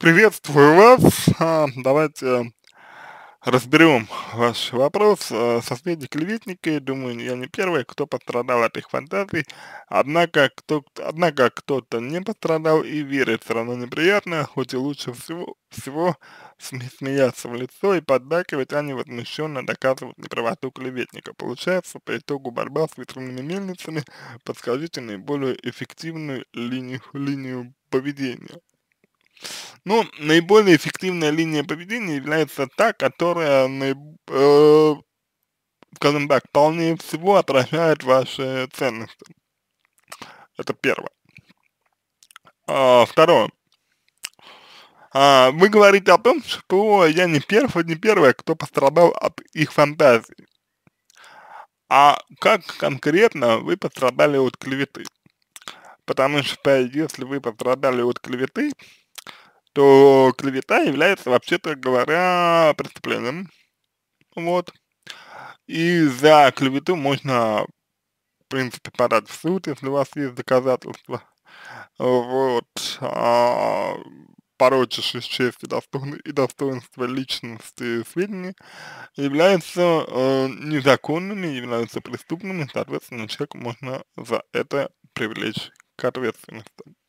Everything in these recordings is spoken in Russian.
Приветствую вас. А, давайте разберем ваш вопрос. А, Соседи клеветники, думаю, я не первый, кто пострадал от их фантазий. Однако, кто, однако кто-то не пострадал и верит все равно неприятно, хоть и лучше всего, всего сме- смеяться в лицо и поддакивать, а не возмущенно доказывать неправоту клеветника. Получается, по итогу борьба с ветряными мельницами, подскажите наиболее эффективную линию, линию поведения. Ну, наиболее эффективная линия поведения является та, которая, э, скажем так, полнее всего отражает ваши ценности. Это первое. А, второе. А, вы говорите о том, что я не первый, не первая, кто пострадал от их фантазий. А как конкретно вы пострадали от клеветы? Потому что если вы пострадали от клеветы, то клевета является, вообще-то говоря, преступлением. Вот. И за клевету можно, в принципе, подать в суд, если у вас есть доказательства. Вот. А, порочащие честь и, достойн, и достоинство личности сведений являются э, незаконными, являются преступными, соответственно, человека можно за это привлечь к ответственности.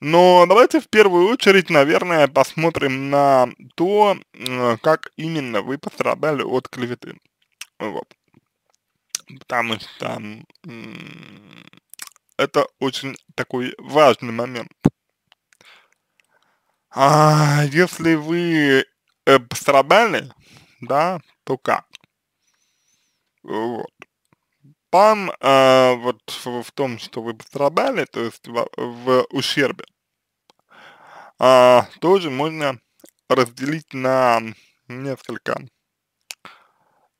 Но давайте в первую очередь, наверное, посмотрим на то, э, как именно вы пострадали от клеветы. Вот. Потому что это очень такой важный момент. А если вы э, пострадали, да, то как? Вот. Там э, вот в, в том, что вы пострадали, то есть в, в ущербе, а, тоже можно разделить на несколько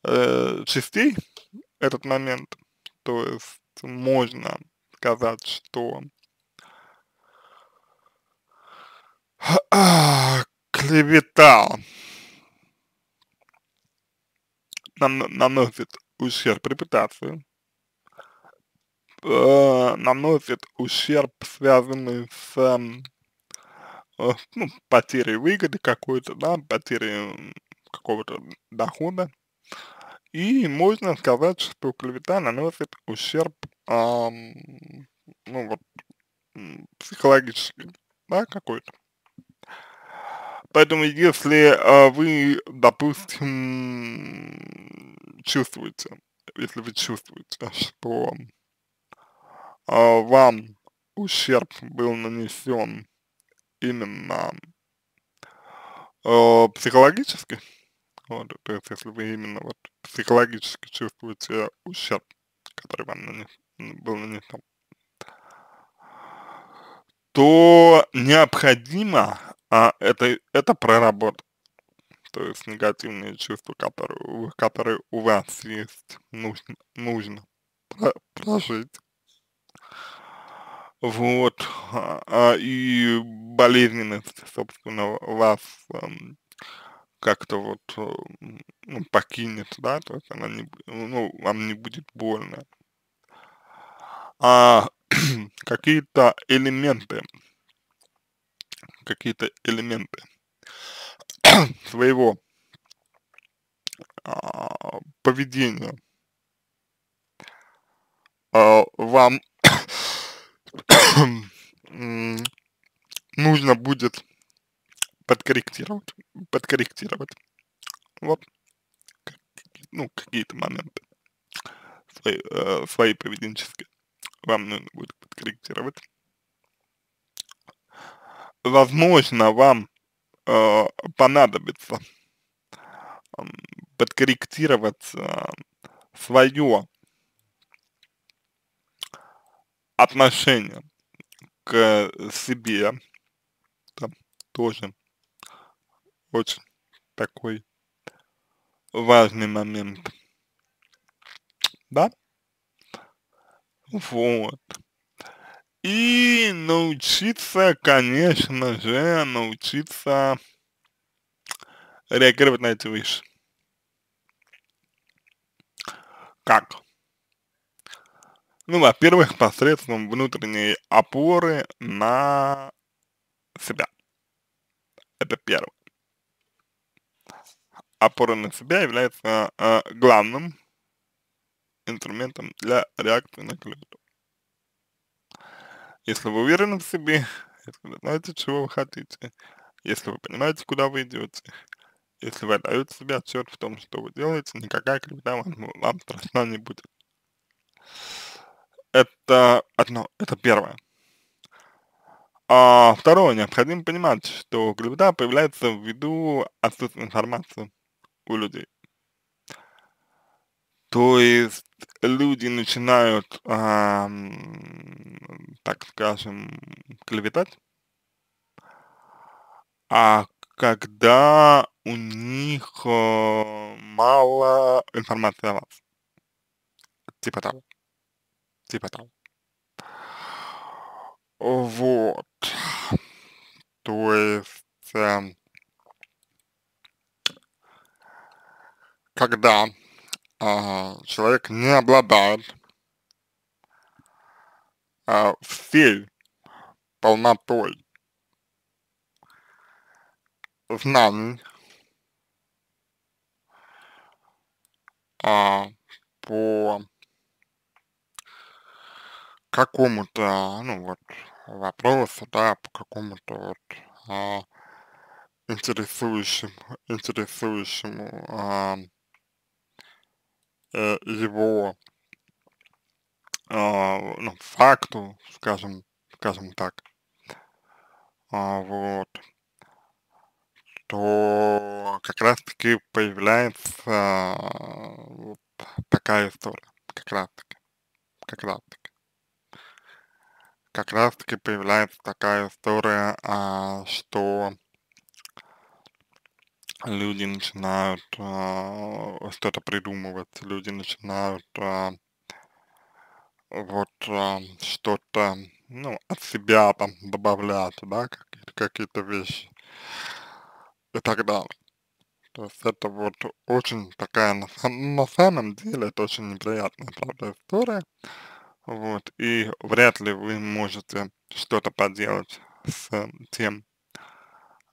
э, частей этот момент. То есть можно сказать, что клевета нам, наносит ущерб репутации, э, наносит ущерб, связанный с э, ну, потерей выгоды какой-то, да, потерей какого-то дохода. И можно сказать, что клевета наносит ущерб, ам, ну вот, психологический, да, какой-то. Поэтому если а, вы, допустим, чувствуете, если вы чувствуете, что вам ущерб был нанесен именно э, психологически, вот, то есть если вы именно вот психологически чувствуете ущерб, который вам нанес, был нанесен, то необходимо а, это, это проработать. То есть негативные чувства, которые, которые у вас есть, нужно, нужно про прожить. Вот, а, а, и болезненность, собственно, вас эм, как-то вот, э, ну, покинет, да, то есть она не, ну, вам не будет больно. А какие-то элементы, какие-то элементы своего а, поведения а, вам нужно будет подкорректировать, подкорректировать. Вот, ну, какие-то моменты свои, э, свои поведенческие вам нужно будет подкорректировать. Возможно, вам э, понадобится подкорректировать э, свое отношение к себе, там тоже очень такой важный момент, да? Вот. И научиться, конечно же, научиться реагировать на эти вещи. Как? Ну, во-первых, посредством внутренней опоры на себя. это первое. Опора на себя является э, главным инструментом для реакции на клевету. Если вы уверены в себе, если вы знаете, чего вы хотите, если вы понимаете, куда вы идете, если вы отдаете себе отчет в том, что вы делаете, никакая клевета вам, вам страшна не будет. Это одно, это первое. А второе, необходимо понимать, что клевета появляется ввиду отсутствия информации у людей. То есть люди начинают, а, так скажем, клеветать, а когда у них э, мало информации о вас. Типа того. Типа того. Вот. То есть, э, когда э, человек не обладает э, всей полнотой знаний а, по какому-то, ну вот, вопросу, да, по какому-то вот а, интересующему, интересующему а, э, его, а, ну, факту, скажем, скажем так, а, вот, то как раз-таки появляется вот такая история, как раз-таки, как раз-таки. Как раз-таки появляется такая история, а, что люди начинают а, что-то придумывать, люди начинают а, вот а, что-то, ну, от себя там добавлять, да, какие-то какие вещи и так далее. То есть это вот очень такая, на, на самом деле, это очень неприятная, правда, история. Вот, и вряд ли вы можете что-то поделать с тем,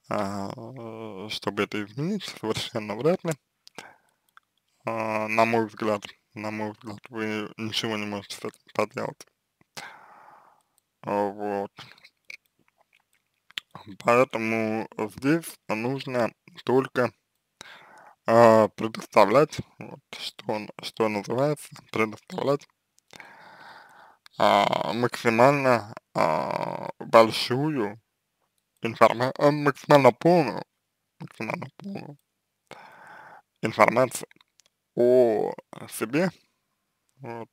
а, чтобы это изменить, совершенно вряд ли. А, на мой взгляд, на мой взгляд, вы ничего не можете с этим поделать. Вот. Поэтому здесь нужно только а, предоставлять, вот, что, что называется, предоставлять а, максимально а, большую информацию, максимально полную, максимально полную информацию о себе, вот,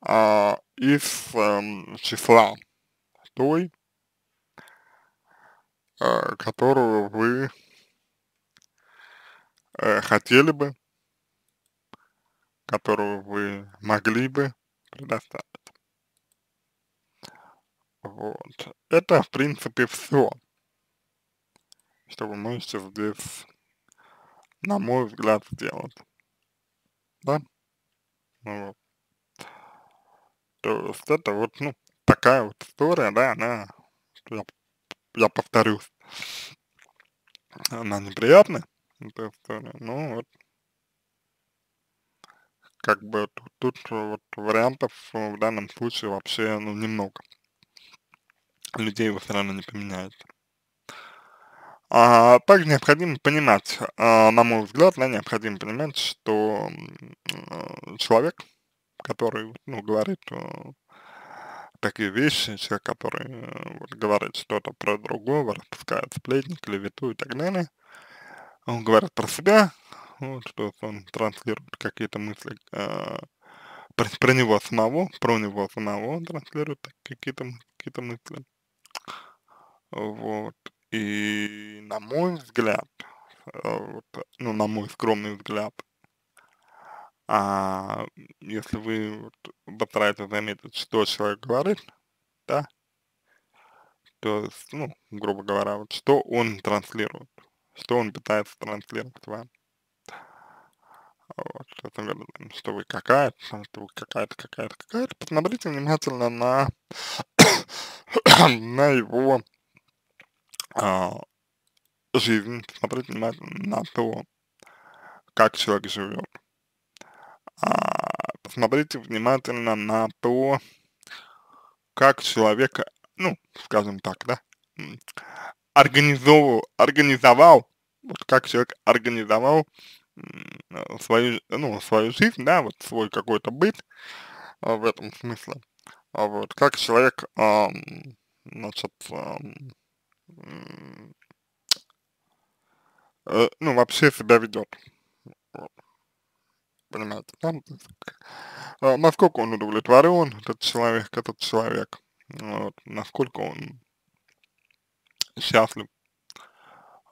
а, из э, числа той, э, которую вы э, хотели бы, которую вы могли бы предоставить. Вот. Это, в принципе, все, что вы можете здесь, на мой взгляд, сделать. Да? Ну вот. То есть это вот, ну, такая вот история, да, она, я, я повторюсь, она неприятная, эта история, ну вот, как бы тут, тут вот вариантов в данном случае вообще, ну, немного. Людей вы все равно не поменяете. А, также необходимо понимать, а, на мой взгляд, да, необходимо понимать, что э, человек, который, ну, говорит э, такие вещи, человек, который э, вот, говорит что-то про другого, распускает сплетни, клевету и так далее, он говорит про себя, вот, что он транслирует какие-то мысли э, про, него самого, про него самого он транслирует какие-то какие мысли. Вот. И на мой взгляд, э, вот, ну, на мой скромный взгляд, а, если вы вот, постараетесь заметить, что человек говорит, да, то есть, ну, грубо говоря, вот что он транслирует, что он пытается транслировать вам. Вот, что, вы какая-то, что вы какая-то, какая-то, какая-то. Посмотрите внимательно на, на его а, жизнь, посмотреть внимательно на то, как человек живет. А, посмотрите внимательно на то, как человек, ну, скажем так, да, организовал, организовал, вот как человек организовал свою, ну, свою жизнь, да, вот свой какой-то быт а, в этом смысле. А вот как человек, а, значит, а, э, ну, вообще себя ведет. Вот. Понимаете, да? А, насколько он удовлетворен, этот человек, этот человек, вот, насколько он счастлив,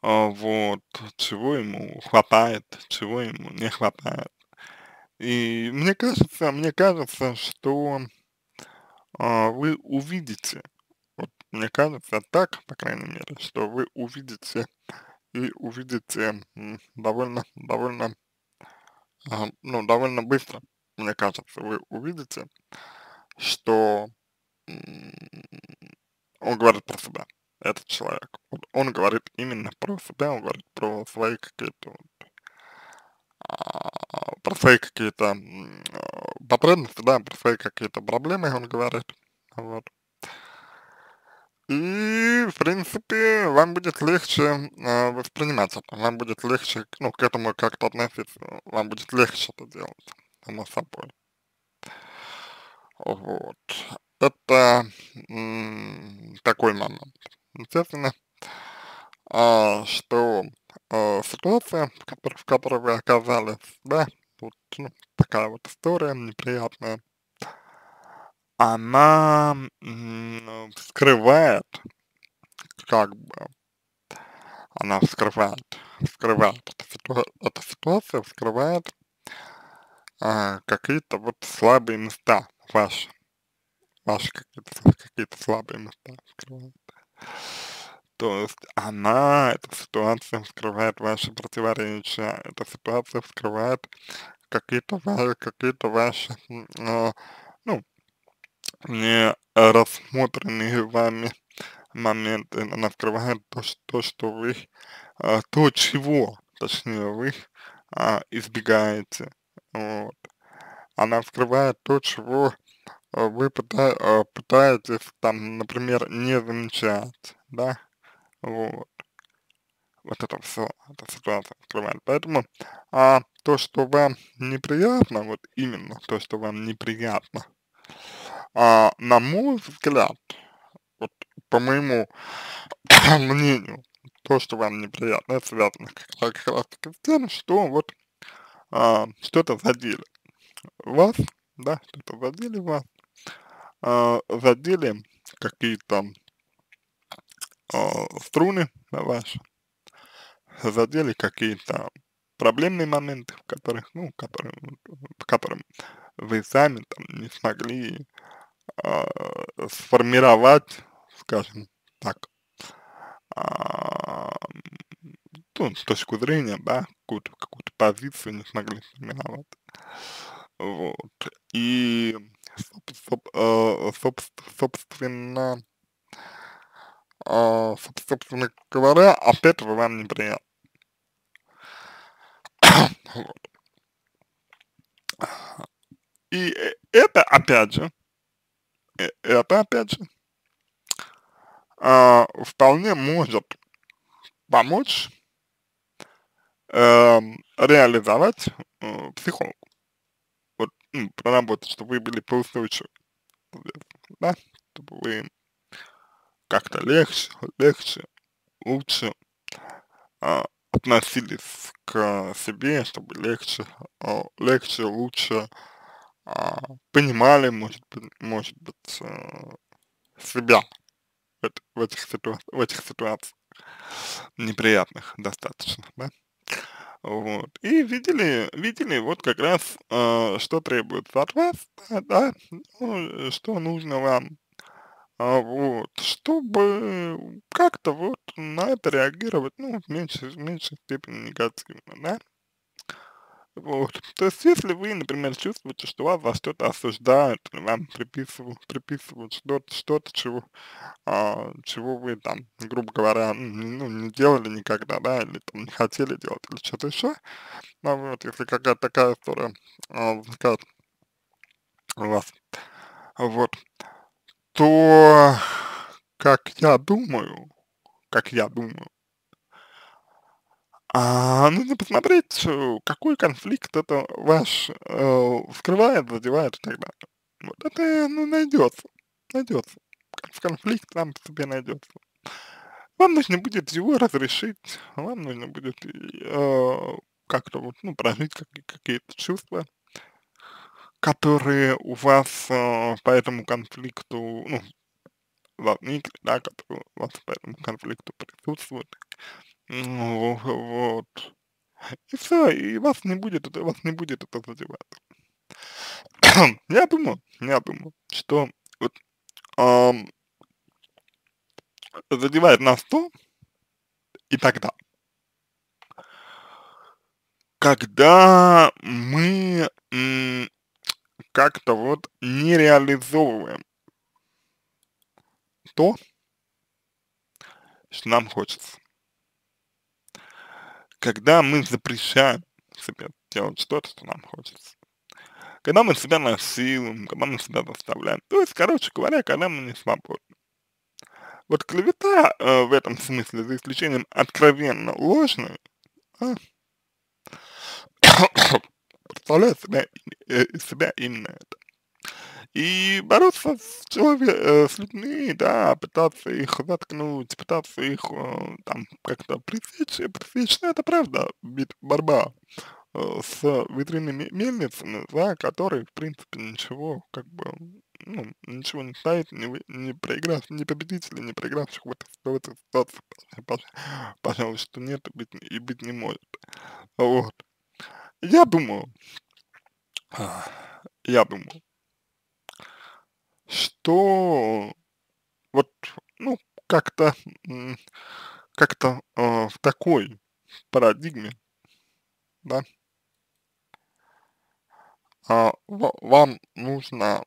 а, вот, чего ему хватает, чего ему не хватает. И мне кажется, мне кажется, что а, вы увидите, вот мне кажется так, по крайней мере, что вы увидите и увидите довольно, довольно, а, ну, довольно быстро, мне кажется, вы увидите, что он говорит про себя, этот человек. Вот он говорит именно про себя, он говорит про свои какие-то а, про свои какие-то потребности, да, про свои какие-то проблемы он говорит, вот. И, в принципе, вам будет легче э, воспринимать это, вам будет легче, ну, к этому как-то относиться, вам будет легче это делать, само собой. Вот. Это такой момент. Естественно, а, что а, ситуация, в которой, в которой вы оказались, да, вот, ну, такая вот история неприятная, она скрывает, как бы, она вскрывает, вскрывает, эта, ситуа эта ситуация вскрывает а, какие-то вот слабые места ваши, ваши какие-то какие слабые места вскрывает. То есть она, эта ситуация вскрывает ваши противоречия, эта ситуация вскрывает какие-то какие-то ваши, э, ну, не рассмотренные вами моменты, она вскрывает то, что, то, что вы, э, то, чего, точнее, вы э, избегаете, вот. Она вскрывает то, чего вы пыта, э, пытаетесь там, например, не замечать, да, вот. Вот это все, эта ситуация открывает. Поэтому а, то, что вам неприятно, вот именно то, что вам неприятно, а, на мой взгляд, вот по моему мнению, то, что вам неприятно, это связано как раз таки с тем, что вот а, что-то задели вас, да, что-то задели вас, а, задели какие-то а, струны ваши, задели какие-то проблемные моменты, в которых, ну, которые, в которым вы сами там не смогли а, сформировать, скажем так, а, ну, точку зрения, да, какую-то какую позицию не смогли сформировать. Вот. И Э, собственно, а, собственно говоря, от этого вам неприятно. И э, это, опять же, э, это, опять же, а, вполне может помочь э, реализовать э, психолог ну, проработать, чтобы вы были поустойчивы, да, чтобы вы как-то легче, легче, лучше а, относились к себе, чтобы легче, а, легче, лучше а, понимали, может быть, может быть, а, себя в, в, этих ситуациях, в этих ситуациях неприятных достаточно, да. Вот. И видели, видели вот как раз, э, что требуется от вас, да, ну, что нужно вам, а, вот, чтобы как-то вот на это реагировать, ну, в меньшей, в меньшей степени негативно, да. Вот. То есть, если вы, например, чувствуете, что вас за что-то осуждают, вам приписывают, приписывают что-то, что-то, чего, а, чего вы там, грубо говоря, ну, не делали никогда, да, или там не хотели делать, или что-то еще, ну, вот, если какая-то такая история а, возникает у вас, вот, то, как я думаю, как я думаю, а, нужно посмотреть, э, какой конфликт это ваш э, вскрывает, задевает и так далее. Вот это, ну, найдется, найдется. Конфликт там по себе найдется. Вам нужно будет его разрешить, вам нужно будет э, как-то вот, ну, прожить как, какие-то чувства, которые у вас э, по этому конфликту, ну, возникли, да, которые у вас по этому конфликту присутствуют. Ну, вот. И все, и вас не будет это, вас не будет это задевать. я думаю, я думаю, что вот ам, задевает нас то и тогда, когда мы как-то вот не реализовываем то, что нам хочется. Когда мы запрещаем себе делать что-то, что нам хочется. Когда мы себя насилуем, когда мы себя заставляем. То есть, короче говоря, когда мы не свободны. Вот клевета э, в этом смысле, за исключением откровенно ложной, а, представляет себя, э, себя именно это. И бороться с, человек, э, с людьми, да, пытаться их заткнуть, пытаться их э, там как-то пресечь, пресечь, ну, это правда бит, борьба э, с ветряными мельницами, да, которые, в принципе, ничего, как бы, ну, ничего не ставит, не, не проиграв, не победителя, не проигравших в этой, в этой ситуации, пожалуй, что нет быть, и быть не может. Вот. Я думаю, я думаю, что вот, ну, как-то, как-то э, в такой парадигме, да, а, вам нужно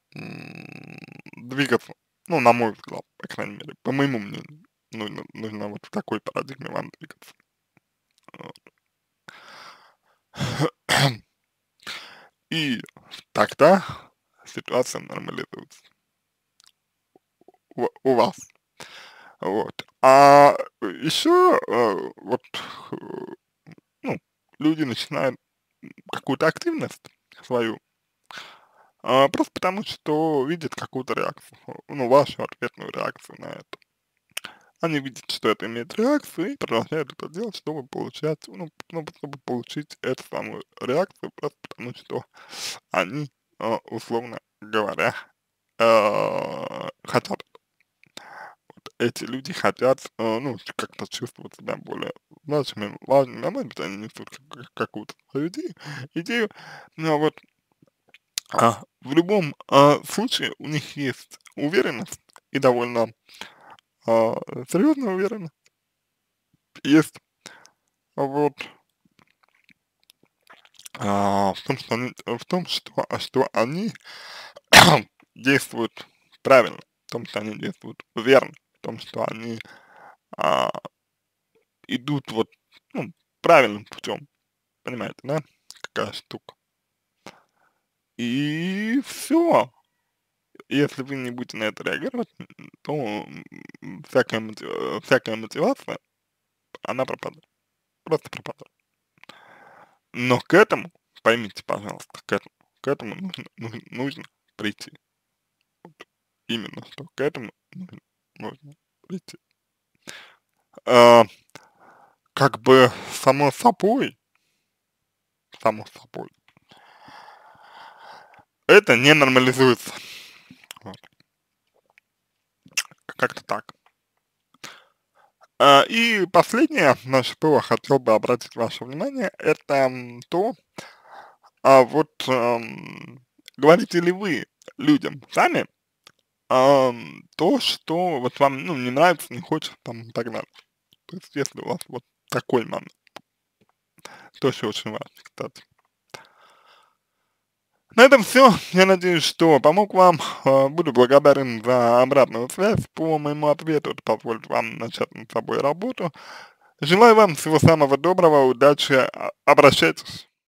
двигаться, ну, на мой взгляд, по крайней мере, по моему мнению, нужно, нужно вот в такой парадигме вам двигаться. И тогда ситуация нормализуется у, вас. Вот. А еще э, вот, э, ну, люди начинают какую-то активность свою, э, просто потому что видят какую-то реакцию, ну, вашу ответную реакцию на это. Они видят, что это имеет реакцию и продолжают это делать, чтобы получать, ну, ну чтобы получить эту самую реакцию, просто потому что они, э, условно говоря, э, хотят эти люди хотят, э, ну, как-то чувствовать себя более значимыми, важными, а может быть, они несут какую-то идею, идею, но вот а, в любом а, случае у них есть уверенность, и довольно а, серьезная уверенность, есть вот а, в том, что они, в том, что, что они действуют правильно, в том, что они действуют верно том, что они а, идут вот, ну, правильным путем, понимаете, да, какая штука. И все. Если вы не будете на это реагировать, то всякая, мотив, всякая мотивация, она пропадает. Просто пропадает. Но к этому, поймите, пожалуйста, к этому, к этому нужно, нужно, нужно прийти. Вот именно что к этому нужно можно прийти. А, как бы само собой, само собой, это не нормализуется. Вот. Как-то так. А, и последнее, на что хотел бы обратить ваше внимание, это то, а вот а, говорите ли вы людям сами, а, то, что вот вам, ну, не нравится, не хочется, там, и так далее. То есть, если у вас вот такой момент, еще очень важно, кстати. На этом все. Я надеюсь, что помог вам. Э, буду благодарен за обратную связь по моему ответу. Это позволит вам начать над собой работу. Желаю вам всего самого доброго, удачи, а, обращайтесь.